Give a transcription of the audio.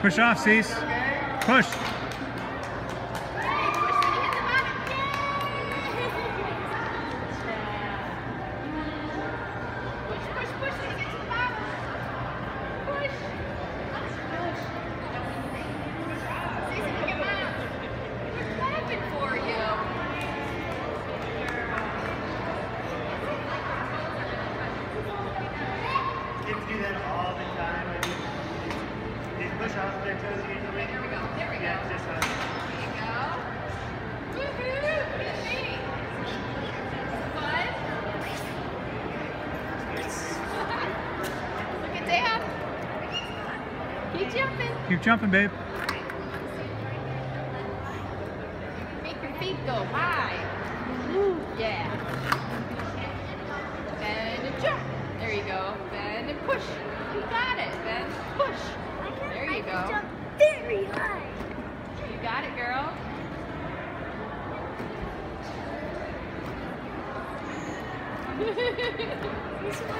Push off, Cease. Push. They push off their toes usually. There we go. There we go. Yeah, just uh, There you go. Woohoo! Look at. Fun. Look at Dad. Keep jumping. Keep jumping, babe. Make your feet go high. Woo. Yeah. Bend and jump. There you go. Bend and push. You got it. Bend, push. Go. Jump very high. You got it, girl. This